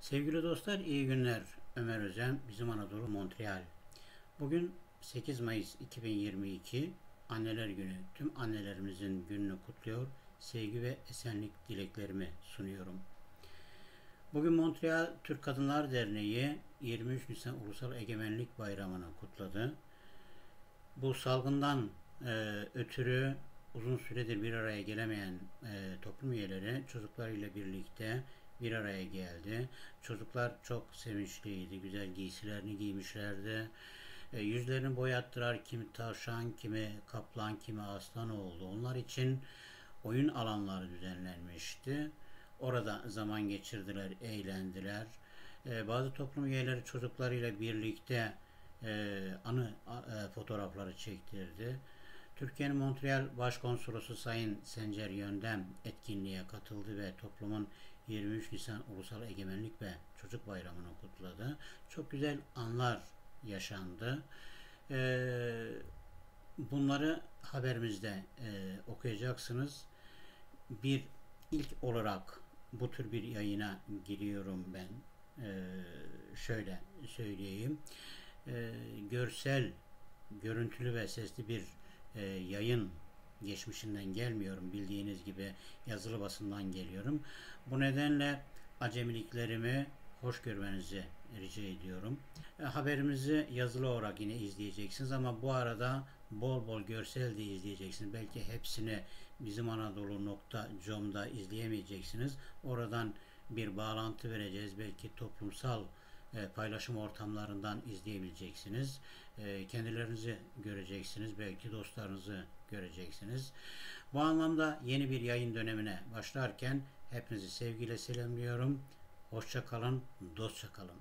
Sevgili dostlar iyi günler. Ömer Özen, Bizim Anadolu Montreal. Bugün 8 Mayıs 2022 Anneler Günü. Tüm annelerimizin gününü kutluyor. Sevgi ve esenlik dileklerimi sunuyorum. Bugün Montreal Türk Kadınlar Derneği 23 Nisan Ulusal Egemenlik Bayramı'nı kutladı. Bu salgından e, ötürü uzun süredir bir araya gelemeyen e, toplum üyeleri çocuklarıyla birlikte bir araya geldi. Çocuklar çok sevinçliydi. Güzel giysilerini giymişlerdi. E, yüzlerini boyattılar. Kimi tavşan, kimi kaplan, kimi aslan oldu. Onlar için oyun alanları düzenlenmişti. Orada zaman geçirdiler, eğlendiler. E, bazı toplum üyeleri çocuklarıyla birlikte e, anı e, fotoğrafları çektirdi. Türkiye'nin Montreal Başkonsolosu Sayın Sencer Yöndem etkinliğe katıldı ve toplumun 23 Nisan Ulusal Egemenlik ve Çocuk Bayramı'nı kutladı. Çok güzel anlar yaşandı. Ee, bunları haberimizde e, okuyacaksınız. Bir ilk olarak bu tür bir yayına giriyorum ben. Ee, şöyle söyleyeyim. Ee, görsel, görüntülü ve sesli bir e, yayın geçmişinden gelmiyorum. Bildiğiniz gibi yazılı basından geliyorum. Bu nedenle acemiliklerimi hoş görmenizi rica ediyorum. E, haberimizi yazılı olarak yine izleyeceksiniz ama bu arada bol bol görsel de izleyeceksiniz. Belki hepsini bizim Anadolu.com'da izleyemeyeceksiniz. Oradan bir bağlantı vereceğiz. Belki toplumsal paylaşım ortamlarından izleyebileceksiniz. E, kendilerinizi göreceksiniz. Belki dostlarınızı göreceksiniz. Bu anlamda yeni bir yayın dönemine başlarken hepinizi sevgiyle selamlıyorum. Hoşça kalın, dostça kalın.